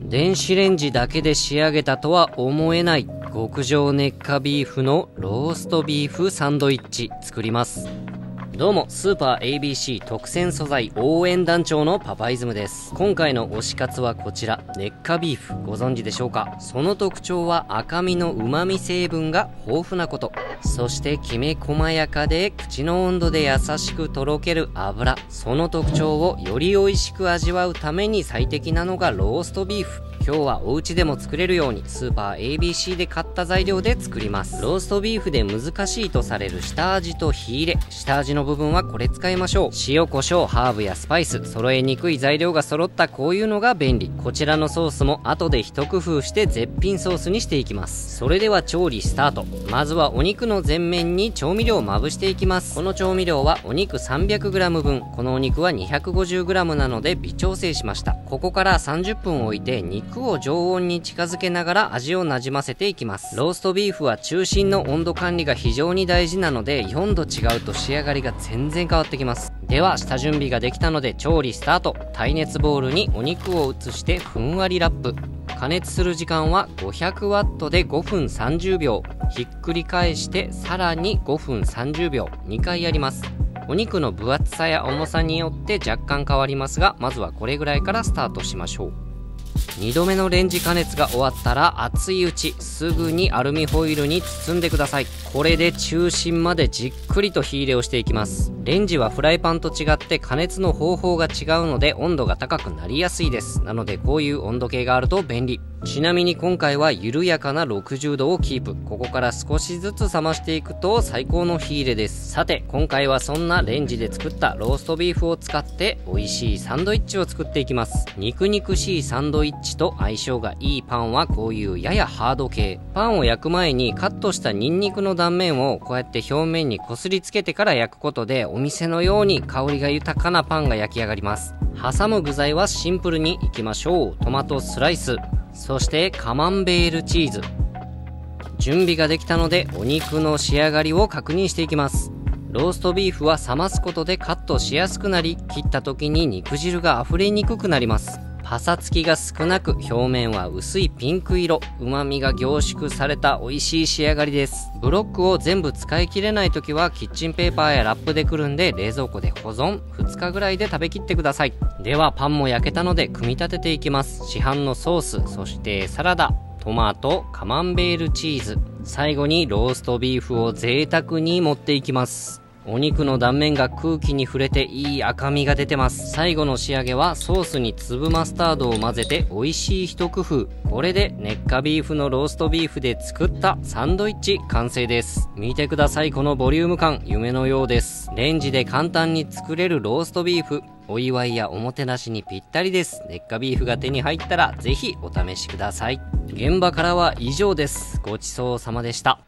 電子レンジだけで仕上げたとは思えない極上熱火ビーフのローストビーフサンドイッチ作ります。どうも、スーパー ABC 特選素材応援団長のパパイズムです。今回の推し活はこちら、熱火ビーフ。ご存知でしょうか？その特徴は赤身の旨味成分が豊富なこと。そしてきめ細やかで口の温度で優しくとろける油。その特徴をより美味しく味わうために最適なのがローストビーフ。今日はお家でも作れるようにスーパー ABC で買った材料で作りますローストビーフで難しいとされる下味と火入れ下味の部部分はこれ使いましょう。塩コショウハーブやスパイス。揃えにくい材料が揃った。こういうのが便利。こちらのソースも後で一工夫して絶品ソースにしていきます。それでは調理スタート。まずはお肉の全面に調味料をまぶしていきます。この調味料はお肉 300g 分。このお肉は 250g なので微調整しました。ここから30分置いて肉肉を常温に近づけながら味をなじませていきます。ローストビーフは中心の温度管理が非常に大事なので4度違うと仕上がりが全然変わってきます。では下準備ができたので調理スタート。耐熱ボウルにお肉を移してふんわりラップ。加熱する時間は 500W で5分30秒ひっくり返してさらに5分30秒2回やります。お肉の分厚さや重さによって若干変わりますがまずはこれぐらいからスタートしましょう。2度目のレンジ加熱が終わったら熱いうちすぐにアルミホイルに包んでください。これで中心までじっくりと火入れをしていきます。レンジはフライパンと違って加熱の方法が違うので温度が高くなりやすいです。なのでこういう温度計があると便利。ちなみに今回は緩やかな60度をキープ。ここから少しずつ冷ましていくと最高の火入れです。さて今回はそんなレンジで作ったローストビーフを使って美味しいサンドイッチを作っていきます。肉肉しいサンドイッチと相性がいいパンはこういうややハード系。パンを焼く前にカットしたニンニクの断面をこうやって表面にこすりつけてから焼くことでお店のように香りが豊かなパンが焼き上がります。挟む具材はシンプルにいきましょう。トマトスライス。そしてカマンベールチーズ。準備ができたのでお肉の仕上がりを確認していきます。ローストビーフは冷ますことでカットしやすくなり切った時に肉汁が溢れにくくなります。パサつきが少なく表面は薄いピンク色旨味が凝縮された美味しい仕上がりです。ブロックを全部使い切れない時はキッチンペーパーやラップでくるんで冷蔵庫で保存。2日ぐらいで食べきってください。ではパンも焼けたので組み立てていきます。市販のソースそしてサラダトマトカマンベールチーズ。最後にローストビーフを贅沢に持っていきます。お肉の断面が空気に触れていい赤みが出てます。最後の仕上げはソースに粒マスタードを混ぜて美味しい一工夫。これで熱火ビーフのローストビーフで作ったサンドイッチ完成です。見てくださいこのボリューム感。夢のようです。レンジで簡単に作れるローストビーフ。お祝いやおもてなしにぴったりです。熱火ビーフが手に入ったらぜひお試しください。現場からは以上です。ごちそうさまでした。